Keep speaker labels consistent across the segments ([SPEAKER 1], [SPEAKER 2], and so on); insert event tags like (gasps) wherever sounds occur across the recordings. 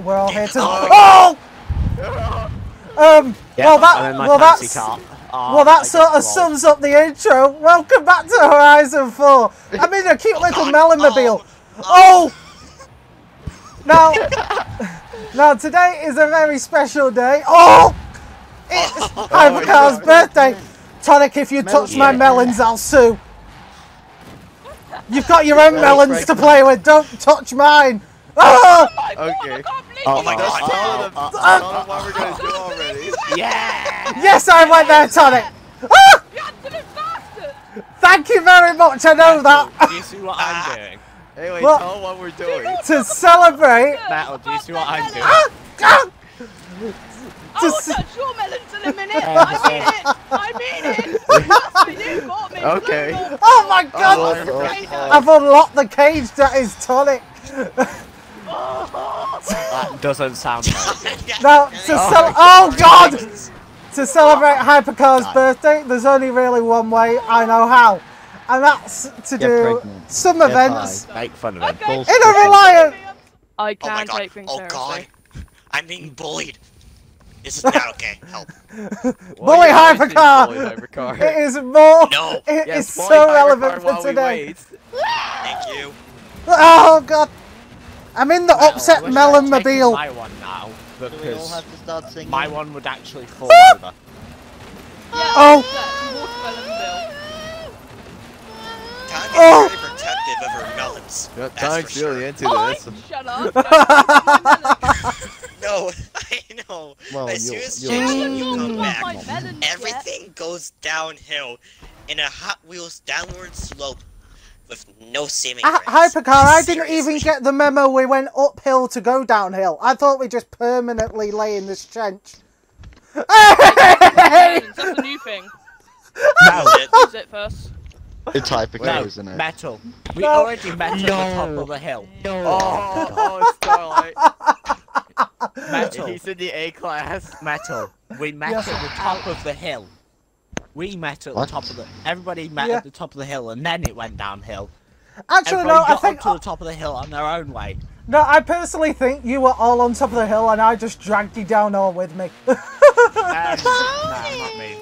[SPEAKER 1] We're all here to. Oh! Um. well, that.
[SPEAKER 2] I'm in my
[SPEAKER 1] Well, that's.
[SPEAKER 2] Oh,
[SPEAKER 1] Well, that sort of sums up the intro. Welcome back to Horizon 4. I'm in a cute little melon mobile. Oh! Now, now today is a very special day. Oh! It's (laughs) Hypercar's birthday. Tonic, if you touch my
[SPEAKER 2] yeah.
[SPEAKER 1] melons, I'll sue. You've got your own melons to play with. Don't touch mine. Ah!
[SPEAKER 3] Okay.
[SPEAKER 2] Oh,
[SPEAKER 4] my God.
[SPEAKER 3] tell them,
[SPEAKER 2] Oh, oh,
[SPEAKER 3] tell them what we're gonna do already.
[SPEAKER 2] Yeah!
[SPEAKER 1] Yes, I went there, Tonic. Ah! Thank you very much. I know that.
[SPEAKER 2] Do you see what I'm doing?
[SPEAKER 3] Anyway,
[SPEAKER 1] Well-
[SPEAKER 3] tell what we're doing.
[SPEAKER 1] to celebrate.
[SPEAKER 2] Metal, do you see what I'm doing?
[SPEAKER 1] Ah! Ah!
[SPEAKER 5] I will touch your melons in a minute. (laughs) I mean it. I mean it. you got me.
[SPEAKER 3] Okay.
[SPEAKER 1] Oh my god!
[SPEAKER 3] Oh, oh, oh.
[SPEAKER 1] I've unlocked the cage that is Tonic. (laughs)
[SPEAKER 2] That doesn't sound (laughs) right.
[SPEAKER 1] Now, to oh cel- oh god! To celebrate Hypercar's birthday, there's only really one way I know how, and that's to
[SPEAKER 4] Get
[SPEAKER 1] do
[SPEAKER 4] pregnant.
[SPEAKER 1] some
[SPEAKER 4] Get
[SPEAKER 1] events
[SPEAKER 2] Make fun of it.
[SPEAKER 5] Okay.
[SPEAKER 1] in a Reliant.
[SPEAKER 5] I
[SPEAKER 4] Oh my
[SPEAKER 5] can
[SPEAKER 4] god.
[SPEAKER 5] take things
[SPEAKER 4] Oh
[SPEAKER 5] seriously.
[SPEAKER 4] god. (laughs) I'm being bullied. This is not okay. Help. (laughs)
[SPEAKER 1] Bully
[SPEAKER 3] you always being
[SPEAKER 1] Hypercar.
[SPEAKER 3] Hypercar?
[SPEAKER 1] It is more.
[SPEAKER 4] No.
[SPEAKER 1] It is
[SPEAKER 3] Yes, bully
[SPEAKER 1] so relevant for today.
[SPEAKER 4] Thank you.
[SPEAKER 1] Oh god! I'm in the
[SPEAKER 2] well,
[SPEAKER 1] upset melon mobile.
[SPEAKER 2] My one now because my one would actually fall ah! over.
[SPEAKER 5] Yeah,
[SPEAKER 1] oh! Oh!
[SPEAKER 4] Very protective of her melons.
[SPEAKER 3] Yeah, Tony's
[SPEAKER 4] really sure.
[SPEAKER 3] into this.
[SPEAKER 5] Shut up!
[SPEAKER 4] no, (laughs) (laughs) (laughs) I know.
[SPEAKER 3] Well, as
[SPEAKER 4] soon as you come back,
[SPEAKER 5] everything yet.
[SPEAKER 4] goes downhill in a Hot Wheels downward slope with no seeming ah,
[SPEAKER 1] Hy-
[SPEAKER 4] brakes.
[SPEAKER 1] Hypercar, I didn't even get the memo we went uphill to go downhill. I thought we just permanently lay in this trench.
[SPEAKER 5] Melons, (laughs) That's a new thing.
[SPEAKER 2] No,
[SPEAKER 5] Use it first.
[SPEAKER 4] It's hypercar,
[SPEAKER 2] no,
[SPEAKER 4] isn't it?
[SPEAKER 2] metal. We
[SPEAKER 1] No.
[SPEAKER 2] already met at the top of the hill.
[SPEAKER 3] Oh, oh, Starlight. (laughs)
[SPEAKER 2] Metal.
[SPEAKER 3] He's in the A class.
[SPEAKER 2] Metal. We met
[SPEAKER 1] Yes.
[SPEAKER 2] at the top of the hill. We met at
[SPEAKER 4] What?
[SPEAKER 2] the top of the. Everybody met
[SPEAKER 1] Yeah.
[SPEAKER 2] at the top of the hill, and then it went downhill.
[SPEAKER 1] Actually,
[SPEAKER 2] Everybody
[SPEAKER 1] no, I think
[SPEAKER 2] up to the top of the hill on their own way.
[SPEAKER 1] no. I personally think you were all on top of the hill, and I just dragged you down all with me. (laughs)
[SPEAKER 2] Um, no, not me.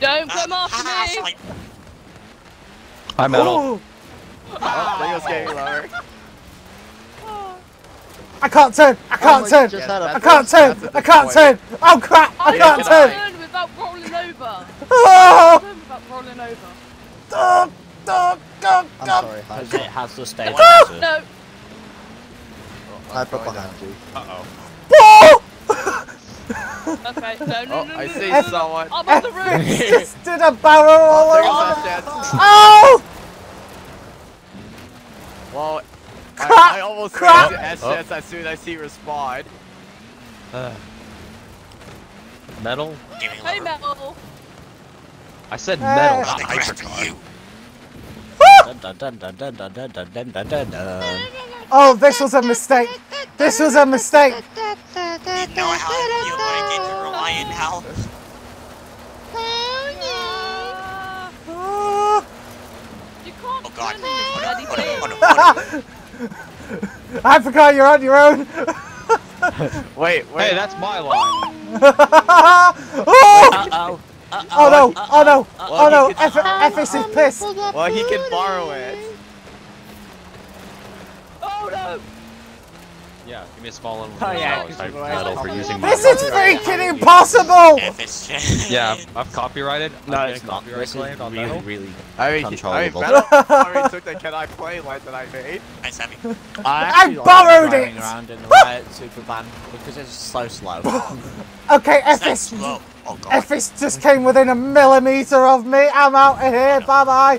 [SPEAKER 5] Don't
[SPEAKER 4] Ah,
[SPEAKER 5] come after
[SPEAKER 4] ah,
[SPEAKER 5] me.
[SPEAKER 4] sorry.
[SPEAKER 6] Hi, Metal.
[SPEAKER 1] Ooh,
[SPEAKER 3] Oh, there goes getting lower.
[SPEAKER 1] I can't turn. I can't
[SPEAKER 4] my-
[SPEAKER 1] turn.
[SPEAKER 4] just
[SPEAKER 3] had
[SPEAKER 1] can't turn. I can't
[SPEAKER 3] disappointment.
[SPEAKER 1] turn. Oh crap! I
[SPEAKER 5] I
[SPEAKER 1] can't
[SPEAKER 5] can
[SPEAKER 1] turn.
[SPEAKER 5] About rolling over.
[SPEAKER 4] I'm sorry, Hype.
[SPEAKER 2] It has to stay.
[SPEAKER 5] No!
[SPEAKER 4] no. Behind you.
[SPEAKER 2] Uh
[SPEAKER 1] oh.
[SPEAKER 5] okay, no, no,
[SPEAKER 3] oh,
[SPEAKER 5] no,
[SPEAKER 3] I see someone.
[SPEAKER 5] I'm on the (laughs) roof.
[SPEAKER 1] just did a barrel roll. Oh!
[SPEAKER 3] Well, I, almost
[SPEAKER 1] Crap.
[SPEAKER 3] made SS as soon as I see respawn.
[SPEAKER 6] Uh, metal?
[SPEAKER 5] Hey, metal.
[SPEAKER 6] I said
[SPEAKER 1] ah.
[SPEAKER 6] metal, not hypercar.
[SPEAKER 1] Oh, this was a mistake. This was a mistake.
[SPEAKER 4] You know how I feel when I get to
[SPEAKER 1] rely
[SPEAKER 5] on health.
[SPEAKER 4] Oh god. No, oh, no, oh.
[SPEAKER 1] I forgot you're on your own.
[SPEAKER 3] wait, wait.
[SPEAKER 6] Hey, that's my line. (laughs)
[SPEAKER 1] oh!
[SPEAKER 2] Uh-oh. Uh
[SPEAKER 1] -oh. oh, no! Uh
[SPEAKER 3] -oh.
[SPEAKER 1] no!
[SPEAKER 3] Well, oh
[SPEAKER 1] no! Could... F is pissed!
[SPEAKER 3] Well, he can borrow it.
[SPEAKER 5] Oh no!
[SPEAKER 6] Yeah, give me a small one.
[SPEAKER 2] Oh, yeah, medal
[SPEAKER 6] for using
[SPEAKER 1] this is freaking impossible!
[SPEAKER 6] yeah, I've copyrighted.
[SPEAKER 2] No,
[SPEAKER 6] I'm
[SPEAKER 2] it's not. This is really,
[SPEAKER 6] metal.
[SPEAKER 2] really
[SPEAKER 3] I uncontrollable. I mean, I mean, took the can I play line that I made.
[SPEAKER 4] Nice, Sammy. (laughs)
[SPEAKER 2] I, I
[SPEAKER 1] borrowed
[SPEAKER 2] like
[SPEAKER 1] it!
[SPEAKER 2] around in the Riot Superman because it's so slow. (laughs)
[SPEAKER 1] okay,
[SPEAKER 4] F
[SPEAKER 1] is...
[SPEAKER 4] slow. Oh god.
[SPEAKER 1] Ephes just came within a millimeter of me. I'm out of here. Bye bye.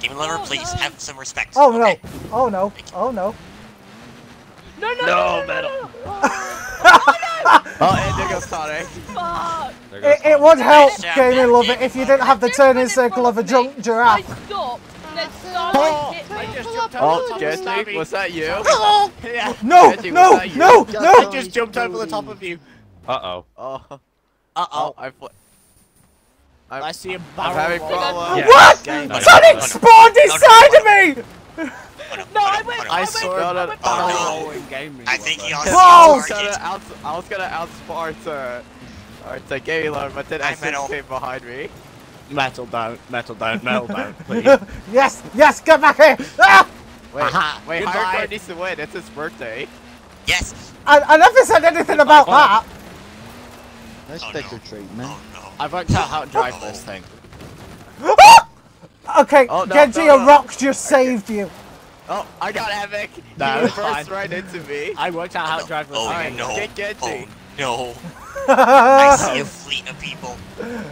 [SPEAKER 4] Give me lover,
[SPEAKER 5] Oh,
[SPEAKER 4] please.
[SPEAKER 5] no.
[SPEAKER 4] Have some respect.
[SPEAKER 1] Oh no! Oh no! Oh no!
[SPEAKER 5] No, no,
[SPEAKER 3] No,
[SPEAKER 5] no, no,
[SPEAKER 3] Metal.
[SPEAKER 5] no, (laughs) oh, no. Oh,
[SPEAKER 3] Oh, and there goes Sonic.
[SPEAKER 5] fuck.
[SPEAKER 6] There goes
[SPEAKER 1] It, it
[SPEAKER 6] Sonic.
[SPEAKER 1] would help,
[SPEAKER 4] Yeah.
[SPEAKER 1] Gaming Lover, if you didn't have the turning circle of a junk
[SPEAKER 5] I
[SPEAKER 1] giraffe.
[SPEAKER 5] stopped. Then oh. Starlight oh. hit
[SPEAKER 2] I
[SPEAKER 5] me.
[SPEAKER 2] just jumped over the
[SPEAKER 3] Oh,
[SPEAKER 2] top of
[SPEAKER 3] Jesse,
[SPEAKER 2] Stabby.
[SPEAKER 3] was that you? (laughs) (laughs)
[SPEAKER 2] Yeah.
[SPEAKER 1] No!
[SPEAKER 3] Reggie,
[SPEAKER 1] No!
[SPEAKER 3] was that you?
[SPEAKER 1] No!
[SPEAKER 4] Just
[SPEAKER 1] No!
[SPEAKER 2] I just jumped over the top of you.
[SPEAKER 6] Uh-oh.
[SPEAKER 3] Oh, oh,
[SPEAKER 2] Uh-oh.
[SPEAKER 3] I fl- I'm,
[SPEAKER 2] I see a
[SPEAKER 3] I'm having problems.
[SPEAKER 6] Yeah.
[SPEAKER 1] What?
[SPEAKER 2] Game. (laughs)
[SPEAKER 4] No, no,
[SPEAKER 1] Sonic
[SPEAKER 4] no, no.
[SPEAKER 1] spawned
[SPEAKER 4] No, no,
[SPEAKER 1] inside of me!
[SPEAKER 4] Oh, no,
[SPEAKER 5] No,
[SPEAKER 4] oh,
[SPEAKER 5] I went.
[SPEAKER 4] oh, no.
[SPEAKER 5] I
[SPEAKER 3] I
[SPEAKER 5] went.
[SPEAKER 3] saw
[SPEAKER 5] I
[SPEAKER 3] that-
[SPEAKER 5] went
[SPEAKER 3] oh,
[SPEAKER 5] back.
[SPEAKER 3] no.
[SPEAKER 2] gaming.
[SPEAKER 4] I think he also
[SPEAKER 3] I was gonna
[SPEAKER 4] target.
[SPEAKER 3] out, I was gonna outsmart uh, or to Gamey Lover, but then
[SPEAKER 4] I
[SPEAKER 3] Essence
[SPEAKER 4] metal.
[SPEAKER 3] came behind me.
[SPEAKER 2] Metal don't, metal don't, metal (laughs) don't, please.
[SPEAKER 1] yes, yes, get back here! Ah!
[SPEAKER 3] Wait,
[SPEAKER 2] Aha,
[SPEAKER 3] wait,
[SPEAKER 2] goodbye.
[SPEAKER 3] Hardcore needs to win. It's his birthday.
[SPEAKER 4] Yes.
[SPEAKER 1] I, I never said anything about that.
[SPEAKER 7] Nice
[SPEAKER 4] Oh,
[SPEAKER 7] trick
[SPEAKER 4] no.
[SPEAKER 7] or treat, man.
[SPEAKER 4] Oh no.
[SPEAKER 2] I've worked out how to drive this thing. (gasps)
[SPEAKER 1] Okay,
[SPEAKER 3] Oh, no,
[SPEAKER 1] Genji,
[SPEAKER 3] no,
[SPEAKER 1] a
[SPEAKER 3] no.
[SPEAKER 1] rock just saved you.
[SPEAKER 3] Oh, I got Epic.
[SPEAKER 2] That
[SPEAKER 3] he
[SPEAKER 2] it's fine.
[SPEAKER 3] burst right into me.
[SPEAKER 2] I worked out how to oh, drive this
[SPEAKER 4] Oh
[SPEAKER 2] thing.
[SPEAKER 3] Alright,
[SPEAKER 4] no.
[SPEAKER 3] get Genji.
[SPEAKER 4] Oh no. (laughs) I see a fleet of people.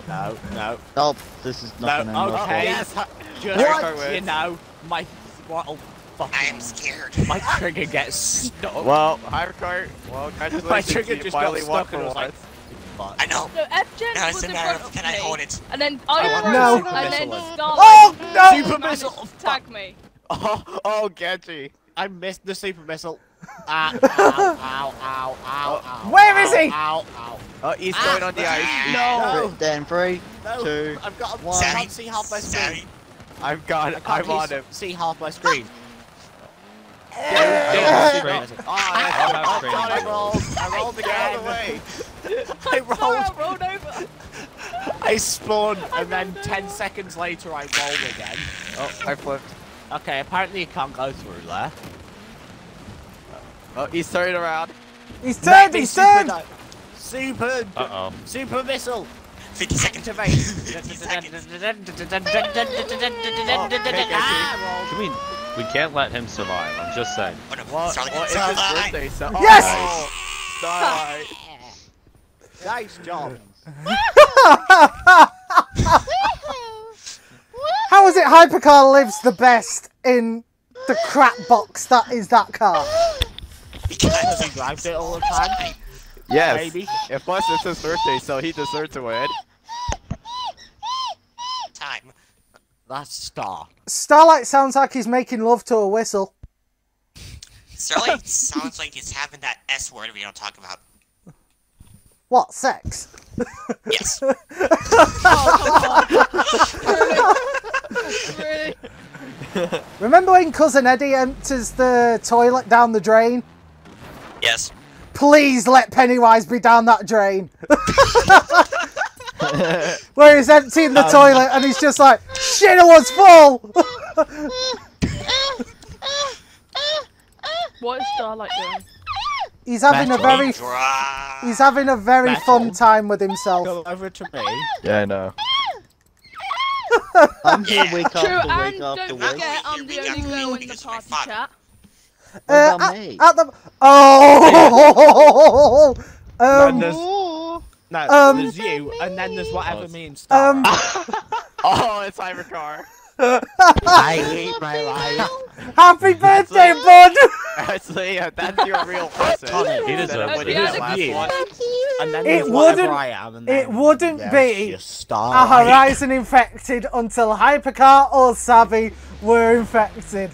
[SPEAKER 2] No, no,
[SPEAKER 7] Oh, this is
[SPEAKER 2] no.
[SPEAKER 7] not gonna.
[SPEAKER 2] Okay.
[SPEAKER 3] Yes.
[SPEAKER 2] Just
[SPEAKER 3] Hardcore
[SPEAKER 2] you know, my throttle
[SPEAKER 4] I am scared.
[SPEAKER 2] my trigger gets stuck.
[SPEAKER 3] Well, Hardcore. Well, congratulations. (laughs)
[SPEAKER 2] My trigger
[SPEAKER 3] you
[SPEAKER 2] just got
[SPEAKER 3] finally won
[SPEAKER 2] stuck
[SPEAKER 3] for
[SPEAKER 2] and I was like,
[SPEAKER 3] once.
[SPEAKER 2] Fuck.
[SPEAKER 4] I know.
[SPEAKER 5] So F-Gen
[SPEAKER 4] Now
[SPEAKER 5] was
[SPEAKER 4] it's a
[SPEAKER 5] in
[SPEAKER 4] matter
[SPEAKER 5] front
[SPEAKER 4] of
[SPEAKER 5] of
[SPEAKER 4] can I
[SPEAKER 5] me,
[SPEAKER 4] hold it?
[SPEAKER 5] and then
[SPEAKER 2] I
[SPEAKER 5] I
[SPEAKER 2] want
[SPEAKER 5] oh,
[SPEAKER 1] No.
[SPEAKER 2] super
[SPEAKER 5] and then
[SPEAKER 2] missile.
[SPEAKER 5] Starlight
[SPEAKER 1] Oh, no!
[SPEAKER 2] Super missile.
[SPEAKER 5] to tag me. (laughs)
[SPEAKER 3] Oh, oh, Genji.
[SPEAKER 2] I missed the super missile. Ah, ah ow, ow, ow, ow, uh, ow.
[SPEAKER 1] Where is he?
[SPEAKER 2] Ow, ow.
[SPEAKER 3] Oh, he's ah, going on the ice.
[SPEAKER 2] No.
[SPEAKER 7] Three- Then three,
[SPEAKER 2] No,
[SPEAKER 7] two,
[SPEAKER 2] I've got.
[SPEAKER 7] one.
[SPEAKER 2] I can't see half my
[SPEAKER 4] Savvy.
[SPEAKER 2] screen.
[SPEAKER 3] I've got.
[SPEAKER 2] I can't
[SPEAKER 3] I'm on him.
[SPEAKER 2] see half my screen.
[SPEAKER 6] I (laughs) don't have
[SPEAKER 2] Yeah.
[SPEAKER 6] screen.
[SPEAKER 3] Oh, (laughs)
[SPEAKER 6] I
[SPEAKER 3] yes.
[SPEAKER 6] don't have
[SPEAKER 3] Oh,
[SPEAKER 6] screen.
[SPEAKER 3] God,
[SPEAKER 2] I
[SPEAKER 3] I rolled.
[SPEAKER 2] rolled. I rolled
[SPEAKER 3] Get out of the
[SPEAKER 2] again.
[SPEAKER 3] way. (laughs)
[SPEAKER 2] I
[SPEAKER 5] Sorry, I
[SPEAKER 2] rolled.
[SPEAKER 5] rolled over. (laughs)
[SPEAKER 2] I spawned, and then
[SPEAKER 5] rolled
[SPEAKER 2] ten seconds later I rolled again.
[SPEAKER 3] Oh, I flipped.
[SPEAKER 2] Okay, apparently you can't go through there.
[SPEAKER 3] Oh, he's turning around.
[SPEAKER 1] He's turned,
[SPEAKER 2] Maybe
[SPEAKER 1] he's
[SPEAKER 2] super
[SPEAKER 1] turned!
[SPEAKER 2] di- Super.
[SPEAKER 6] Uh oh.
[SPEAKER 2] Super missile.
[SPEAKER 4] 50 seconds.
[SPEAKER 2] Activate. (laughs)
[SPEAKER 4] 50 seconds.
[SPEAKER 2] ah,
[SPEAKER 6] Can we? We can't let him survive. I'm just saying.
[SPEAKER 4] Oh no.
[SPEAKER 3] Well,
[SPEAKER 4] Starlight.
[SPEAKER 3] well it's his birthday, so. Oh,
[SPEAKER 1] Yes!
[SPEAKER 3] Oh, Starlight.
[SPEAKER 2] Rolled. Nice job. (laughs)
[SPEAKER 1] How is it Hypercar lives the best in the crap box that is that car?
[SPEAKER 2] Because he drives it all the time.
[SPEAKER 3] Yes.
[SPEAKER 2] Maybe.
[SPEAKER 3] And plus, it's his birthday, so he deserves to win.
[SPEAKER 4] Time.
[SPEAKER 2] That's Star.
[SPEAKER 1] Starlight sounds like he's making love to a whistle.
[SPEAKER 4] Starlight sounds like he's having that S word we don't talk about.
[SPEAKER 1] What, sex?
[SPEAKER 4] Yes.
[SPEAKER 5] Really? (laughs)
[SPEAKER 1] Remember when Cousin Eddie enters the toilet down the drain?
[SPEAKER 4] Yes.
[SPEAKER 1] Please let Pennywise be down that drain. (laughs) Where he's emptying the um, toilet and he's just like, shit, it was full! (laughs)
[SPEAKER 5] What is Starlight doing?
[SPEAKER 1] He's having a very he's having a very
[SPEAKER 2] Metal.
[SPEAKER 1] fun time with himself.
[SPEAKER 2] Go over to me.
[SPEAKER 3] Yeah, I know. (laughs)
[SPEAKER 7] I'm here
[SPEAKER 4] Yeah.
[SPEAKER 7] week
[SPEAKER 5] True,
[SPEAKER 7] after
[SPEAKER 5] and
[SPEAKER 7] week
[SPEAKER 5] don't
[SPEAKER 7] week.
[SPEAKER 5] forget, I'm the only
[SPEAKER 4] after
[SPEAKER 5] girl in the
[SPEAKER 4] because of my
[SPEAKER 5] party chat.
[SPEAKER 7] What
[SPEAKER 1] Uh,
[SPEAKER 7] about
[SPEAKER 1] at,
[SPEAKER 7] me?
[SPEAKER 1] at the oh, (laughs)
[SPEAKER 2] And
[SPEAKER 1] um,
[SPEAKER 2] there's,
[SPEAKER 7] Oh.
[SPEAKER 2] no,
[SPEAKER 1] Um,
[SPEAKER 2] there's you, and then there's whatever me and Star.
[SPEAKER 1] um, (laughs)
[SPEAKER 3] Oh, it's Hypercar.
[SPEAKER 2] I hate my life.
[SPEAKER 1] happy birthday, bud!
[SPEAKER 3] Actually, yeah, that's your real person.
[SPEAKER 2] Connor,
[SPEAKER 6] he deserves
[SPEAKER 3] winning
[SPEAKER 5] it.
[SPEAKER 3] that last
[SPEAKER 2] You.
[SPEAKER 3] one.
[SPEAKER 2] And then
[SPEAKER 1] It wouldn't-
[SPEAKER 2] I am. And
[SPEAKER 1] it wouldn't
[SPEAKER 2] there's
[SPEAKER 1] be. A Horizon infected until Hypercar or Savvy were infected.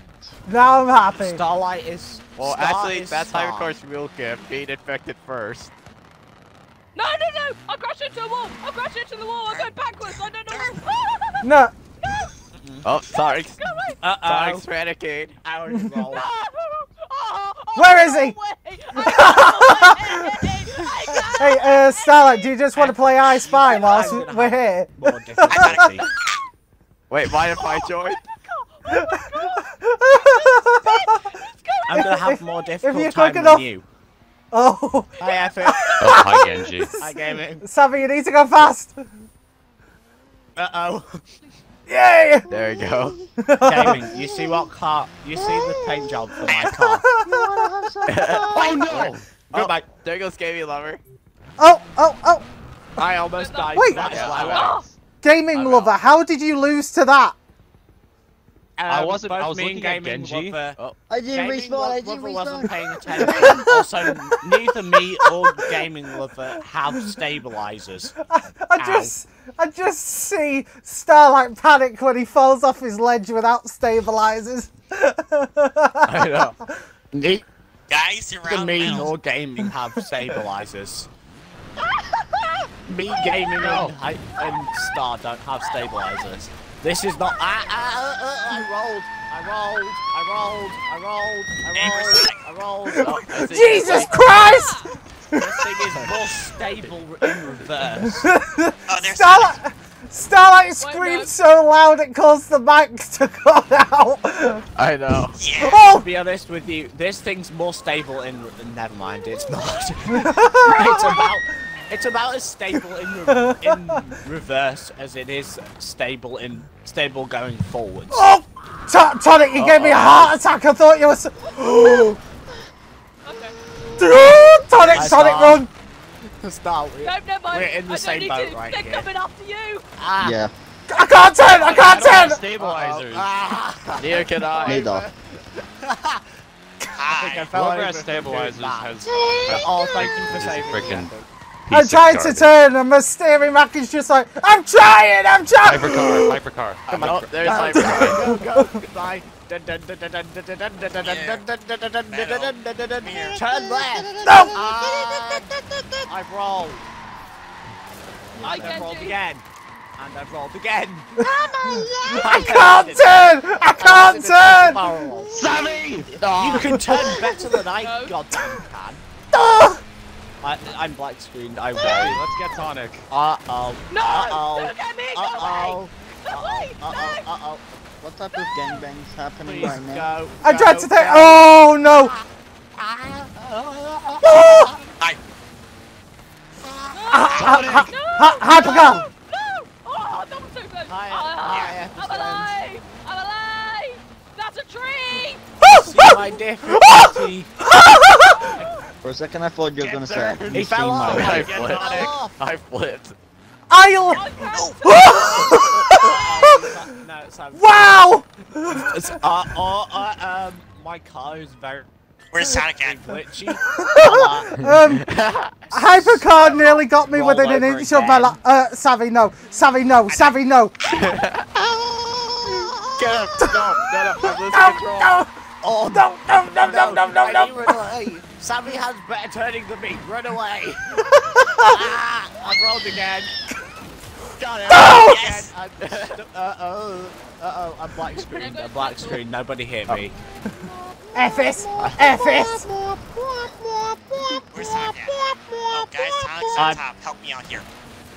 [SPEAKER 1] Now I'm happy.
[SPEAKER 2] Starlight is.
[SPEAKER 3] Well,
[SPEAKER 2] Star
[SPEAKER 3] actually,
[SPEAKER 2] is
[SPEAKER 3] that's
[SPEAKER 2] Star.
[SPEAKER 3] Hypercar's real gift, being infected first.
[SPEAKER 5] No, no, no! I crashed into a wall! I crashed into the wall! I'm going backwards! I don't know!
[SPEAKER 1] No,
[SPEAKER 3] Oh, sorry.
[SPEAKER 5] Go away!
[SPEAKER 2] Uh
[SPEAKER 3] Sorry,
[SPEAKER 2] oh.
[SPEAKER 3] panicking.
[SPEAKER 2] Our (laughs) roll.
[SPEAKER 5] Oh,
[SPEAKER 1] Where is he? hey, uh, Starlight, do you just want to play I Spy whilst
[SPEAKER 2] I'm
[SPEAKER 1] we're here?
[SPEAKER 3] Wait, mind if I join? (laughs)
[SPEAKER 2] I'm gonna have more
[SPEAKER 1] If
[SPEAKER 2] difficult
[SPEAKER 1] you're
[SPEAKER 2] time
[SPEAKER 1] quick
[SPEAKER 2] than
[SPEAKER 1] enough-
[SPEAKER 2] you.
[SPEAKER 1] Oh, (laughs)
[SPEAKER 2] I have it.
[SPEAKER 6] Oh, hi Genji.
[SPEAKER 2] I gave it.
[SPEAKER 1] Savvy, you need to go fast.
[SPEAKER 2] Uh oh.
[SPEAKER 1] Yay!
[SPEAKER 3] There you go. (laughs)
[SPEAKER 2] Gaming. You see what car? You see the paint job for my car? (laughs) oh no! Go
[SPEAKER 3] Oh, oh
[SPEAKER 2] back.
[SPEAKER 3] There goes Gamey Lover.
[SPEAKER 1] Oh, oh, oh!
[SPEAKER 2] I almost died.
[SPEAKER 1] Wait.
[SPEAKER 2] That's
[SPEAKER 3] Yeah,
[SPEAKER 2] why
[SPEAKER 3] I
[SPEAKER 2] I
[SPEAKER 3] went.
[SPEAKER 2] went.
[SPEAKER 1] Gaming
[SPEAKER 3] I'm
[SPEAKER 1] lover, how did you lose to that?
[SPEAKER 6] I
[SPEAKER 2] Um,
[SPEAKER 6] wasn't-
[SPEAKER 2] Both
[SPEAKER 6] I was
[SPEAKER 2] me and
[SPEAKER 6] looking at Genji.
[SPEAKER 2] Were,
[SPEAKER 3] Oh,
[SPEAKER 7] I didn't
[SPEAKER 2] gaming
[SPEAKER 7] respawn, I didn't
[SPEAKER 2] lover wasn't paying (laughs) attention. also, neither me or gaming lover have stabilizers. (laughs)
[SPEAKER 1] I just, I just see Starlight panic when he falls off his ledge without stabilizers. (laughs)
[SPEAKER 3] I know.
[SPEAKER 2] Neither
[SPEAKER 4] Guys around
[SPEAKER 2] me
[SPEAKER 4] now.
[SPEAKER 2] nor gaming have stabilizers. me, gaming, and, and Star don't have stabilizers. This is not. Ah, ah, ah, ah, I rolled. I rolled. I rolled. I rolled. I rolled. I rolled. Oh, I think
[SPEAKER 1] Jesus Christ!
[SPEAKER 2] This thing is more stable in reverse. (laughs)
[SPEAKER 4] Oh, there's
[SPEAKER 1] Starlight, Starlight
[SPEAKER 5] no.
[SPEAKER 1] screamed so loud it caused the mic to go out.
[SPEAKER 3] I know.
[SPEAKER 4] Yeah.
[SPEAKER 2] To
[SPEAKER 1] Oh,
[SPEAKER 2] be honest with you, this thing's more stable in. Never mind, it's not. (laughs) it's about. It's about as stable in, re- (laughs) in reverse as it is stable in stable going forwards.
[SPEAKER 1] oh, To- Tonic, you gave me a heart attack. I thought you were. So- (gasps)
[SPEAKER 5] Okay.
[SPEAKER 1] Tonic,
[SPEAKER 2] I
[SPEAKER 1] Tonic,
[SPEAKER 2] saw-
[SPEAKER 1] run!
[SPEAKER 2] Start.
[SPEAKER 5] No, never mind.
[SPEAKER 2] We're in the
[SPEAKER 5] I
[SPEAKER 2] same boat
[SPEAKER 5] need to.
[SPEAKER 2] right
[SPEAKER 5] They're
[SPEAKER 2] here.
[SPEAKER 5] coming after you.
[SPEAKER 2] Ah,
[SPEAKER 8] Yeah,
[SPEAKER 1] I can't turn. I can't turn.
[SPEAKER 6] Stabilizers.
[SPEAKER 2] ah.
[SPEAKER 3] Neither can I.
[SPEAKER 8] neither.
[SPEAKER 2] I think I fell
[SPEAKER 6] Whoever
[SPEAKER 2] over
[SPEAKER 6] has stabilizers
[SPEAKER 2] that.
[SPEAKER 6] has.
[SPEAKER 2] Oh, thank you for
[SPEAKER 6] is a
[SPEAKER 2] saving
[SPEAKER 6] frickin'
[SPEAKER 2] me.
[SPEAKER 1] I'm trying to turn, and my steering rack is just like, I'm trying, I'm trying!
[SPEAKER 6] Hypercar, hypercar.
[SPEAKER 3] Come on, there's hypercar.
[SPEAKER 2] Go, go, goodbye. Turn left!
[SPEAKER 1] No!
[SPEAKER 2] I've rolled.
[SPEAKER 5] I have
[SPEAKER 2] rolled again. And I've rolled again.
[SPEAKER 1] I can't turn! I can't turn!
[SPEAKER 2] Sammy! You can turn better than I goddamn can.
[SPEAKER 1] Oh,
[SPEAKER 2] I, I'm black screened. I
[SPEAKER 6] Hey,
[SPEAKER 2] will.
[SPEAKER 6] let's get Tonic.
[SPEAKER 2] Uh oh.
[SPEAKER 5] No!
[SPEAKER 2] Uh-oh.
[SPEAKER 5] Don't get me! Go
[SPEAKER 2] Uh
[SPEAKER 5] away!
[SPEAKER 2] oh.
[SPEAKER 5] Go away!
[SPEAKER 2] Uh oh. Uh oh.
[SPEAKER 8] What type of gangbangs happening
[SPEAKER 2] Please
[SPEAKER 8] right now?
[SPEAKER 2] go.
[SPEAKER 1] I tried
[SPEAKER 2] go,
[SPEAKER 1] to take.
[SPEAKER 2] go.
[SPEAKER 1] Oh no. Oh,
[SPEAKER 4] Hi.
[SPEAKER 1] ha-
[SPEAKER 5] No!
[SPEAKER 1] ha- hypercar.
[SPEAKER 5] No! Oh, that was so close!
[SPEAKER 2] Hi,
[SPEAKER 5] Ah,
[SPEAKER 2] hi,
[SPEAKER 5] I'm
[SPEAKER 2] friends.
[SPEAKER 5] alive! I'm alive! That's a tree!
[SPEAKER 2] See my difficulty.
[SPEAKER 8] For a second, I thought you were gonna say.
[SPEAKER 2] He
[SPEAKER 8] "You
[SPEAKER 2] fell
[SPEAKER 8] seen
[SPEAKER 2] off.
[SPEAKER 8] my
[SPEAKER 3] I
[SPEAKER 2] Get
[SPEAKER 3] flipped. I flipped.
[SPEAKER 1] I'll. (laughs)
[SPEAKER 2] No.
[SPEAKER 1] Wow.
[SPEAKER 2] It's, uh, uh, uh, um, my car is very
[SPEAKER 4] Where's Sonic (laughs) at?
[SPEAKER 2] glitchy.
[SPEAKER 1] Um, hypercar nearly got me
[SPEAKER 2] Roll
[SPEAKER 1] within an
[SPEAKER 2] over
[SPEAKER 1] inch of my.
[SPEAKER 2] again.
[SPEAKER 1] La- uh, Savvy, no. Savvy, no. Savvy, no. (laughs)
[SPEAKER 3] Get up. No, no, no. I'm losing control.
[SPEAKER 1] No,
[SPEAKER 2] oh
[SPEAKER 1] no, no, no, no, no, no,
[SPEAKER 2] I
[SPEAKER 1] no.
[SPEAKER 2] run away. Sammy has better turning than me. Run away. (laughs) ah, I've rolled again. Got it.
[SPEAKER 1] No!
[SPEAKER 4] Yes.
[SPEAKER 2] Uh oh. Uh oh. I'm black screen. I'm black screen. Nobody hit me.
[SPEAKER 1] F-is. F-is.
[SPEAKER 4] Where's Sonic at? Oh, guys, Sonic's
[SPEAKER 2] I'm-
[SPEAKER 4] on top. Help me out here.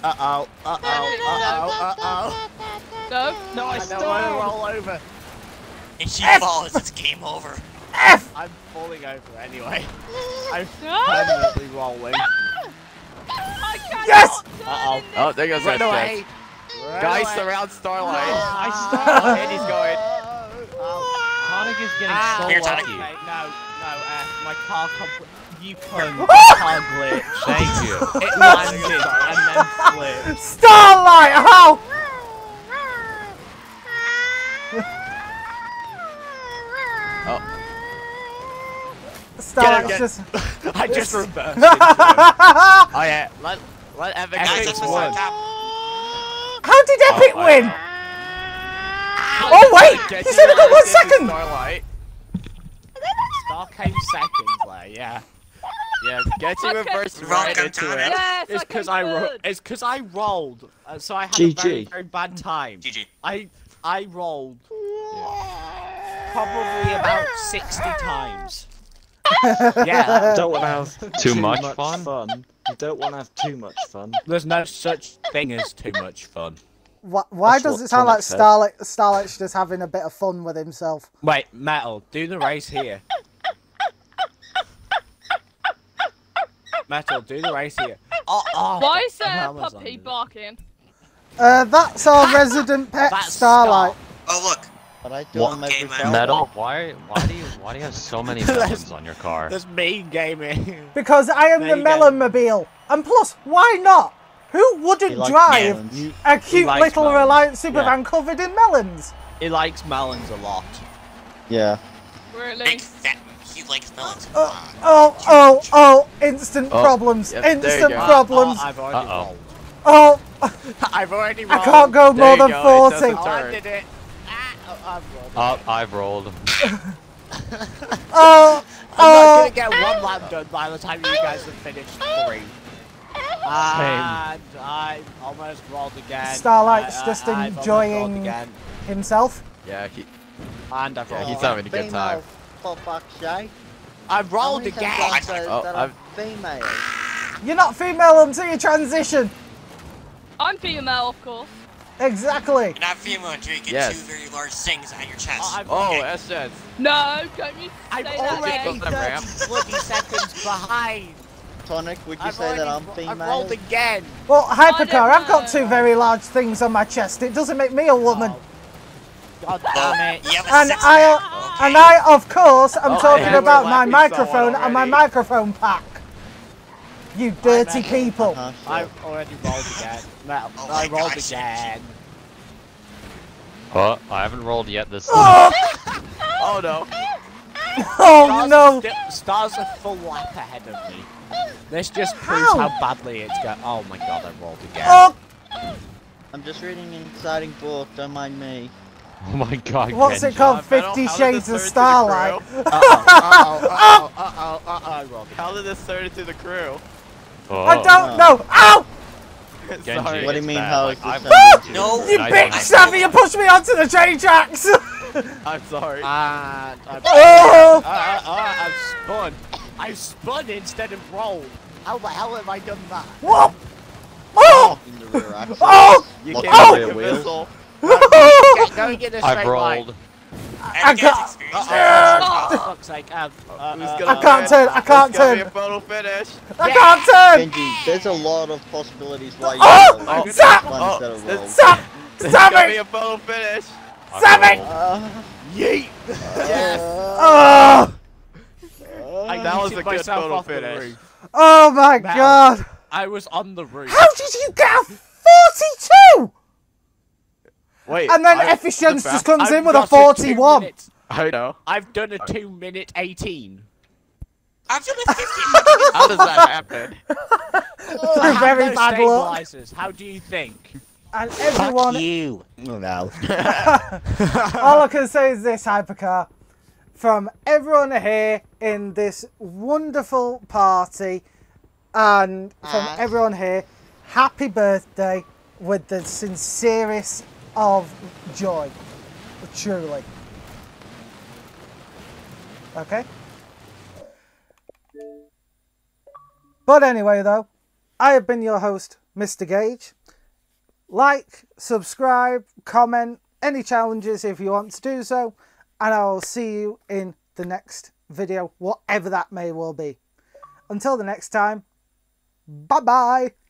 [SPEAKER 2] Uh oh. Uh oh. Uh oh. Uh oh.
[SPEAKER 5] No.
[SPEAKER 6] No,
[SPEAKER 2] I don't want to roll over.
[SPEAKER 4] If she
[SPEAKER 1] F.
[SPEAKER 4] falls, it's game over.
[SPEAKER 1] F.
[SPEAKER 2] I'm falling over anyway. (laughs) I'm permanently rolling.
[SPEAKER 5] I
[SPEAKER 1] Yes!
[SPEAKER 2] Uh-oh.
[SPEAKER 3] Oh, there goes
[SPEAKER 2] Run
[SPEAKER 3] that
[SPEAKER 2] away.
[SPEAKER 3] shit. Guys, surround Starlight.
[SPEAKER 2] I
[SPEAKER 3] Oh, and he's going.
[SPEAKER 2] Oh.
[SPEAKER 6] Tonic is getting
[SPEAKER 2] Ah.
[SPEAKER 6] so
[SPEAKER 4] Here,
[SPEAKER 6] lucky.
[SPEAKER 2] Okay, no, no, uh, my car compl- You can car glitch.
[SPEAKER 6] Thank you.
[SPEAKER 2] It landed and then flipped.
[SPEAKER 1] Starlight, how? Start.
[SPEAKER 3] Get
[SPEAKER 1] just... (laughs)
[SPEAKER 2] I just reversed. (laughs)
[SPEAKER 3] oh yeah. Let let
[SPEAKER 4] Epic,
[SPEAKER 1] How did oh Epic
[SPEAKER 6] oh,
[SPEAKER 1] win? Oh wait, he's only got one second.
[SPEAKER 2] Star came second, player. yeah.
[SPEAKER 3] Yeah, getting
[SPEAKER 5] okay.
[SPEAKER 3] reversed right into it.
[SPEAKER 5] Yes,
[SPEAKER 2] it's because I, it's because I rolled, uh, so I had a very, very bad time.
[SPEAKER 4] GG.
[SPEAKER 2] I I rolled yeah. probably about sixty times. (laughs) yeah,
[SPEAKER 9] don't want to have
[SPEAKER 6] Too much fun?
[SPEAKER 9] You don't want to have too much fun.
[SPEAKER 2] there's no such thing as too much fun.
[SPEAKER 1] Why, why does it sound like
[SPEAKER 9] said.
[SPEAKER 1] Starlight, Starlight's just having a bit of fun with himself?
[SPEAKER 2] Wait, Metal, do the race here. Metal, do the race here. Oh, oh.
[SPEAKER 5] Why is there a puppy barking?
[SPEAKER 1] Uh, that's our resident pet,
[SPEAKER 2] That's
[SPEAKER 1] Starlight.
[SPEAKER 4] Oh, look.
[SPEAKER 8] But I do
[SPEAKER 4] What
[SPEAKER 8] on every
[SPEAKER 4] game I-
[SPEAKER 6] Metal, (laughs) why why do you why do you have so many (laughs) melons on your car?
[SPEAKER 2] That's mean gaming. (laughs)
[SPEAKER 1] Because I am
[SPEAKER 2] There
[SPEAKER 1] the
[SPEAKER 2] you go.
[SPEAKER 1] Melonmobile. And plus, why not? Who wouldn't
[SPEAKER 8] He
[SPEAKER 1] drive
[SPEAKER 8] melons.
[SPEAKER 1] a cute little
[SPEAKER 2] melons.
[SPEAKER 1] Reliant Supervan
[SPEAKER 2] Yeah.
[SPEAKER 1] covered in melons?
[SPEAKER 2] he likes melons a lot.
[SPEAKER 8] Yeah.
[SPEAKER 5] Really?
[SPEAKER 4] Big fat. He likes melons.
[SPEAKER 1] Uh, oh, oh, oh, instant
[SPEAKER 3] Oh,
[SPEAKER 1] problems.
[SPEAKER 3] yep,
[SPEAKER 1] instant
[SPEAKER 3] go.
[SPEAKER 1] problems.
[SPEAKER 2] Oh, I've already
[SPEAKER 6] Uh-oh.
[SPEAKER 2] rolled.
[SPEAKER 1] Oh,
[SPEAKER 2] I've already
[SPEAKER 1] I can't go
[SPEAKER 3] There
[SPEAKER 1] more
[SPEAKER 3] you
[SPEAKER 1] than
[SPEAKER 3] go, it
[SPEAKER 1] 40.
[SPEAKER 3] doesn't
[SPEAKER 2] Oh, I did it. I've rolled.
[SPEAKER 6] Uh, I've rolled. (laughs)
[SPEAKER 1] Oh,
[SPEAKER 2] I'm not
[SPEAKER 1] oh.
[SPEAKER 2] gonna get one lap done by the time you guys have finished three. And I almost rolled again.
[SPEAKER 1] Starlight's
[SPEAKER 2] I- I-
[SPEAKER 1] just
[SPEAKER 2] I've almost rolled
[SPEAKER 1] enjoying-
[SPEAKER 2] again.
[SPEAKER 1] Himself.
[SPEAKER 3] Yeah, he,
[SPEAKER 2] And I've
[SPEAKER 3] Yeah, he's having a good time.
[SPEAKER 8] For fuck's sake.
[SPEAKER 2] I've rolled
[SPEAKER 8] How many
[SPEAKER 2] again.
[SPEAKER 8] times have I said
[SPEAKER 3] Oh,
[SPEAKER 8] that
[SPEAKER 3] I've-
[SPEAKER 8] I'm female.
[SPEAKER 1] You're not female until you transition.
[SPEAKER 5] I'm female, of course.
[SPEAKER 1] Exactly.
[SPEAKER 4] You're not female until you get
[SPEAKER 3] Yes.
[SPEAKER 4] two very large things on your chest.
[SPEAKER 2] Oh, I've-
[SPEAKER 3] Oh,
[SPEAKER 4] Okay.
[SPEAKER 3] SS.
[SPEAKER 5] No, don't you
[SPEAKER 2] I'm
[SPEAKER 5] say
[SPEAKER 2] already
[SPEAKER 5] again.
[SPEAKER 3] That
[SPEAKER 2] 30 bloody seconds behind.
[SPEAKER 8] Tonic, would you
[SPEAKER 2] I've
[SPEAKER 8] say that I'm female?
[SPEAKER 2] I've rolled again.
[SPEAKER 1] Well, Hypercar, I've got two very large things on my chest. It doesn't make me a woman.
[SPEAKER 2] Oh, God damn it.
[SPEAKER 4] You have a
[SPEAKER 1] And I,
[SPEAKER 4] pack,
[SPEAKER 1] and? I, of course, am
[SPEAKER 3] Oh,
[SPEAKER 1] talking about my microphone and my microphone pack. You dirty
[SPEAKER 2] Matt.
[SPEAKER 1] people.
[SPEAKER 8] Uh-huh, sure.
[SPEAKER 2] I've already rolled again. (laughs) No,
[SPEAKER 4] Oh
[SPEAKER 2] I rolled
[SPEAKER 4] gosh.
[SPEAKER 2] again.
[SPEAKER 6] Oh, I haven't rolled yet this
[SPEAKER 1] Oh, (laughs)
[SPEAKER 3] Oh no. (laughs)
[SPEAKER 1] oh
[SPEAKER 2] Stars
[SPEAKER 1] no!
[SPEAKER 2] Are stars are full lap ahead of me. This just proves
[SPEAKER 1] Ow.
[SPEAKER 2] how badly it's going. Oh my god, I rolled again.
[SPEAKER 1] Oh,
[SPEAKER 8] I'm just reading an exciting book, don't mind me.
[SPEAKER 6] Oh my god,
[SPEAKER 1] what's it called?
[SPEAKER 3] Uh, Metal,
[SPEAKER 1] Fifty
[SPEAKER 3] how did
[SPEAKER 1] Shades
[SPEAKER 3] this
[SPEAKER 1] of
[SPEAKER 3] turn into the
[SPEAKER 1] Starlight.
[SPEAKER 3] crew?
[SPEAKER 2] Uh-oh, uh-oh, uh-oh, uh-oh, uh-oh, I rolled again.
[SPEAKER 3] How did this turn into the crew?
[SPEAKER 6] Oh.
[SPEAKER 1] I don't know. Ow! (laughs)
[SPEAKER 6] Genji,
[SPEAKER 3] Sorry.
[SPEAKER 8] What do you mean,
[SPEAKER 6] bad,
[SPEAKER 8] how
[SPEAKER 6] like,
[SPEAKER 8] is this
[SPEAKER 6] I've-
[SPEAKER 8] turned into-
[SPEAKER 4] No.
[SPEAKER 1] You
[SPEAKER 6] I
[SPEAKER 1] big
[SPEAKER 6] don't-
[SPEAKER 1] savvy! You pushed me onto the train tracks. (laughs) (laughs)
[SPEAKER 3] I'm sorry.
[SPEAKER 2] And I've,
[SPEAKER 1] oh!
[SPEAKER 2] uh, uh, uh, I've spun. I've spun instead of rolled. How the hell have I done that?
[SPEAKER 1] Whoa! Oh!
[SPEAKER 8] In the rear axle.
[SPEAKER 1] Oh!
[SPEAKER 3] You
[SPEAKER 8] Lock
[SPEAKER 3] came
[SPEAKER 8] the
[SPEAKER 3] like
[SPEAKER 8] rear
[SPEAKER 3] a
[SPEAKER 8] wheels.
[SPEAKER 3] missile.
[SPEAKER 2] Get going in a straight
[SPEAKER 6] I've
[SPEAKER 2] line.
[SPEAKER 6] rolled.
[SPEAKER 4] Every
[SPEAKER 1] got-
[SPEAKER 4] guy's experience.
[SPEAKER 2] Oh, for fuck's sake. Um, uh, uh,
[SPEAKER 1] I can't
[SPEAKER 3] win?
[SPEAKER 1] turn, I can't
[SPEAKER 3] It's gonna be
[SPEAKER 1] turn.
[SPEAKER 3] a photo finish.
[SPEAKER 1] I can't turn!
[SPEAKER 8] Benji, there's a lot of possibilities why you
[SPEAKER 1] Oh!
[SPEAKER 8] roll.
[SPEAKER 3] Oh,
[SPEAKER 1] Zap!
[SPEAKER 8] One
[SPEAKER 3] Oh,
[SPEAKER 8] instead of.
[SPEAKER 1] Stop!
[SPEAKER 3] It's (laughs)
[SPEAKER 1] Stop
[SPEAKER 3] gonna be a photo finish.
[SPEAKER 6] I've
[SPEAKER 1] Stop it!
[SPEAKER 6] rolled.
[SPEAKER 8] Uh,
[SPEAKER 3] Yeet. (laughs)
[SPEAKER 2] Yes.
[SPEAKER 1] Oh!
[SPEAKER 2] I
[SPEAKER 3] That was
[SPEAKER 2] yeeted
[SPEAKER 3] a good photo finish.
[SPEAKER 1] Oh my
[SPEAKER 2] Mel.
[SPEAKER 1] god!
[SPEAKER 2] I was on the roof.
[SPEAKER 1] How did you get a 42?
[SPEAKER 3] Wait.
[SPEAKER 1] And then
[SPEAKER 3] I-
[SPEAKER 1] Efficiency
[SPEAKER 3] the
[SPEAKER 1] just comes
[SPEAKER 2] I've
[SPEAKER 1] in with a 41.
[SPEAKER 2] minutes.
[SPEAKER 3] I know.
[SPEAKER 2] I've done a 2 minute 18.
[SPEAKER 4] I'm doing a (laughs) 50.
[SPEAKER 3] How does that happen?
[SPEAKER 1] Through
[SPEAKER 2] I
[SPEAKER 1] very
[SPEAKER 2] no
[SPEAKER 1] bad luck.
[SPEAKER 2] How do you think?
[SPEAKER 1] And everyone,
[SPEAKER 7] you. Oh, no. (laughs) (laughs)
[SPEAKER 1] all I can say is this, Hypercar. From everyone here in this wonderful party, and from
[SPEAKER 8] Ah.
[SPEAKER 1] everyone here, happy birthday with the sincerest of joy. Truly. Okay? But anyway, though, I have been your host, Mr. Gauge. Like, subscribe, comment, any challenges if you want to do so, and I will see you in the next video, whatever that may well be. Until the next time, bye bye.